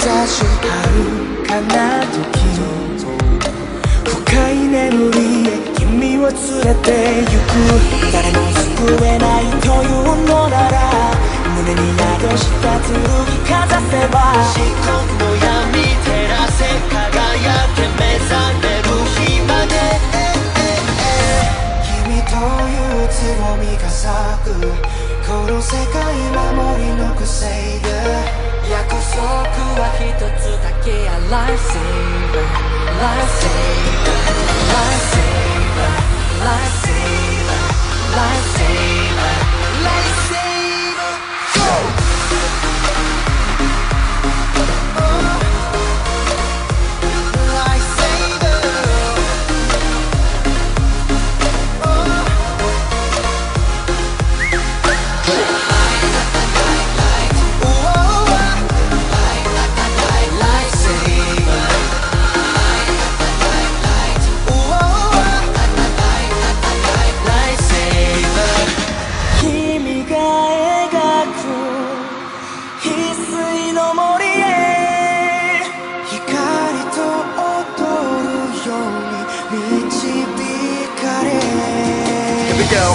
ざし遥かな時深い眠りへ君を連れて行く誰も救えないというのなら胸に宿した剣かざせば漆黒の闇照らせ輝け目覚める日まで君というつぼみが咲く。この世界守り抜くセイブ。約束は一つだけや Lifesaver Lifesaver Lifesaver Lifesaver Lifesaver Lifesaver Go! Here we go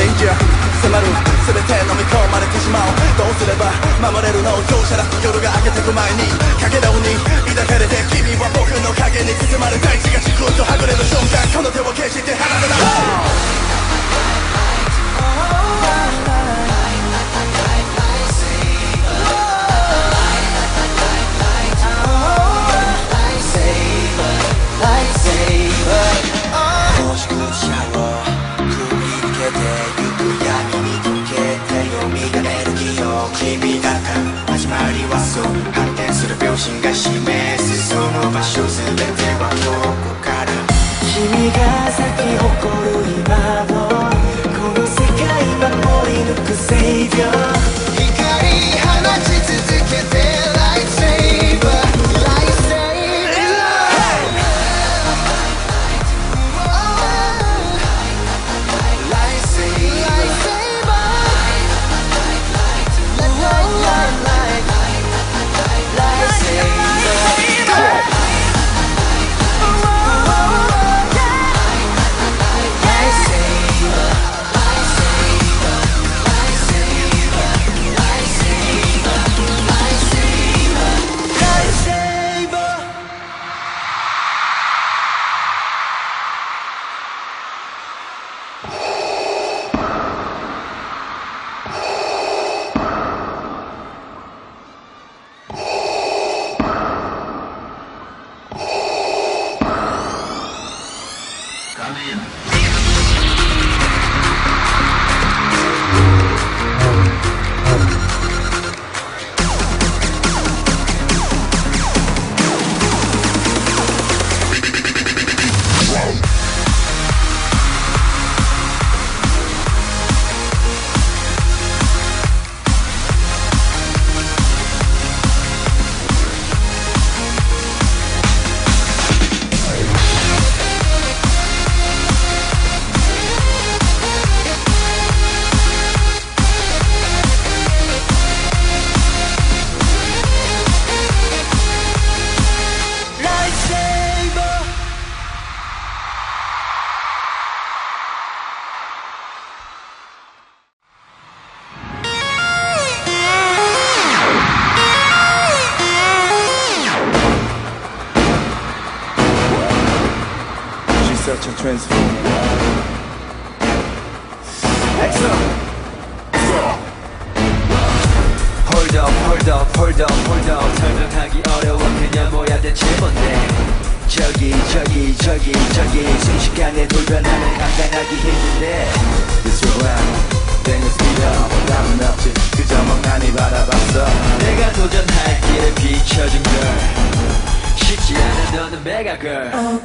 Danger 迫る。全て飲み込まれてしまう。どうすれば守れるの容赦なく夜が明けてく前に。かけらに抱かれて君は僕の影に包まれ大地が地空とはぐれる瞬間。この手を決して離れな。い星そう反転する秒針が示す。その場所全てはここから。君が咲き誇る今を。この世界守り抜く Savior Such a transformer Excellent Hold up, hold up, hold up, hold up 설명하기 어려워 그냥 뭐야 대체 뭔데 저기 저기 저기 저기 순식간에 돌변하는 감당하기 힘든데 This your ground Then it's speed up 남은 없지 그저 멍하니 바라봤어 내가 도전할 길을 비춰준 girl 쉽지 않은 너는 메가 girl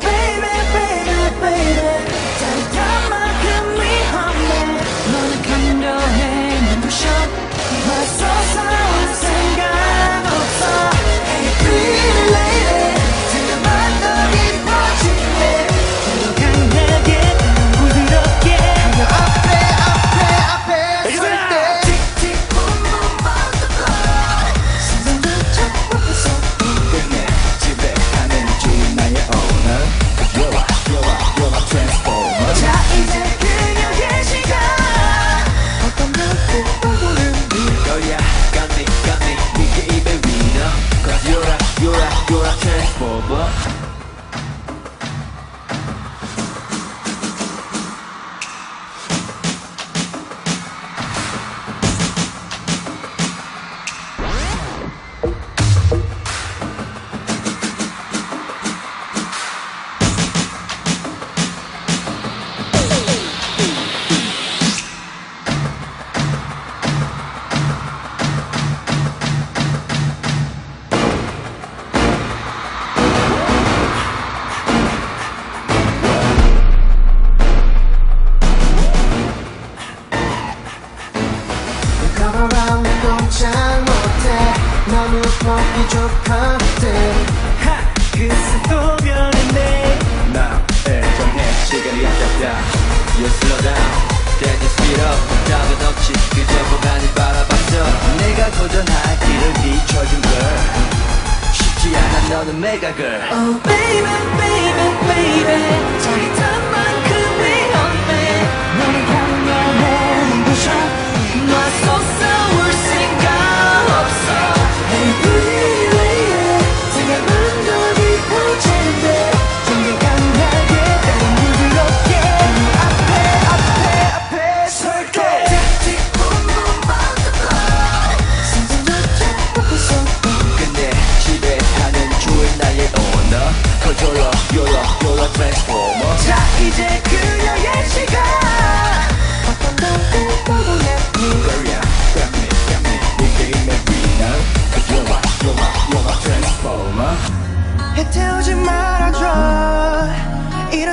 너라면 꼼짝 못해. 너무 보기 좋거든 그새 또 변했네. 나 애정해 시간이 아깝다. You slow down. Then speed up. 답은 없지. 그저 멍하니 바라봤어. 내가 도전할 길을 비춰준 걸. 쉽지 않아 너는 메가걸 Oh baby, baby.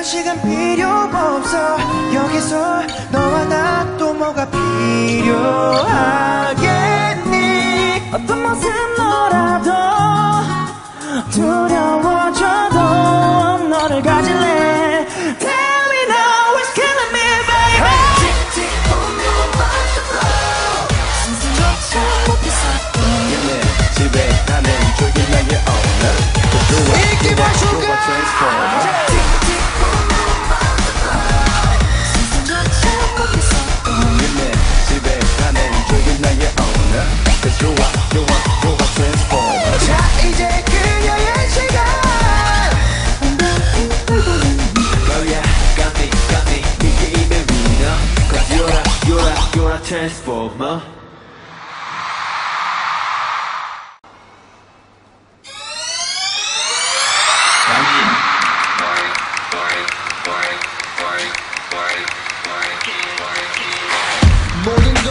시간 필요 없어. 여기서 너와 나 또 뭐가 필요한 Transformer. More than